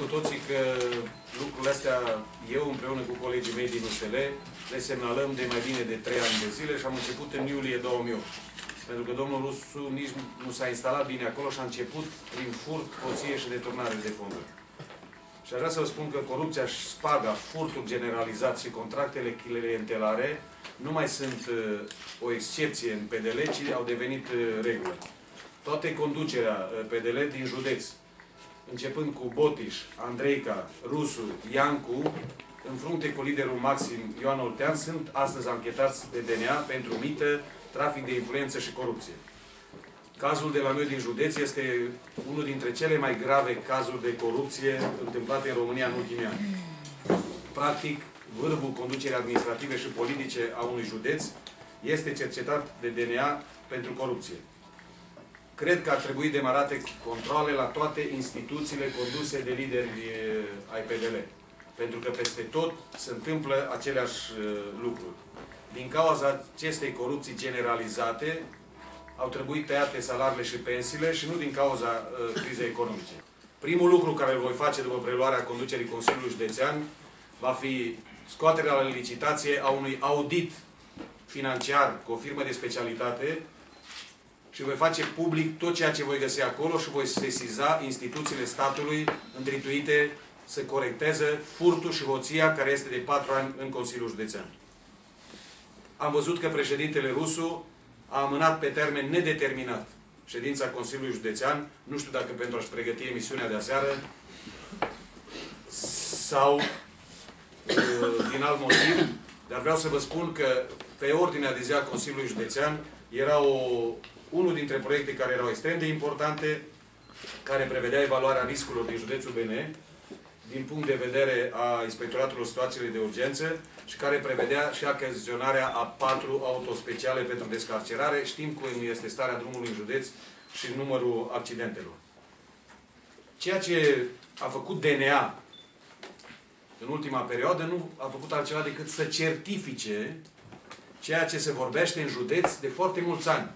cu toții că lucrurile astea, eu împreună cu colegii mei din USL, le semnalăm de mai bine de 3 ani de zile și am început în iulie 2008. Pentru că domnul Rusu nici nu s-a instalat bine acolo și a început prin furt, poție și deturnare de fonduri. Și aș vrea să vă spun că corupția și spaga, furtul generalizat și contractele clientelare nu mai sunt uh, o excepție în PDL, ci au devenit uh, regulă. Toate conducerea uh, PDL din județ, începând cu Botiș, Andreica, Rusu, Iancu, în frunte cu liderul maxim Ioan Oltean, sunt astăzi anchetați de DNA pentru mită, trafic de influență și corupție. Cazul de la noi din județ este unul dintre cele mai grave cazuri de corupție întâmplate în România în ultimii ani. Practic, vârful conducerii administrative și politice a unui județ este cercetat de DNA pentru corupție. Cred că ar trebui demarate controle la toate instituțiile conduse de lideri eh, ai PDL. Pentru că peste tot se întâmplă aceleași eh, lucruri. Din cauza acestei corupții generalizate, au trebuit tăiate salariile și pensiile și nu din cauza uh, crizei economice. Primul lucru care îl voi face după preluarea conducerii Consiliului Județean va fi scoaterea la licitație a unui audit financiar cu o firmă de specialitate și voi face public tot ceea ce voi găsi acolo și voi sesiza instituțiile statului îndrituite să corecteze furtul și hoția care este de patru ani în Consiliul Județean. Am văzut că președintele Rusu a amânat pe termen nedeterminat ședința Consiliului Județean, nu știu dacă pentru a-și pregăti emisiunea de aseară sau uh, din alt motiv, dar vreau să vă spun că pe ordinea de zi a Consiliului Județean era o, unul dintre proiecte care erau extrem de importante, care prevedea evaluarea riscurilor din județul BN, din punct de vedere a Inspectoratului Situațiilor de Urgență și care prevedea și achiziționarea a patru autospeciale pentru descarcerare. Știm cum este starea drumului în județ și numărul accidentelor. Ceea ce a făcut DNA în ultima perioadă nu a făcut altceva decât să certifice ceea ce se vorbește în județ de foarte mulți ani.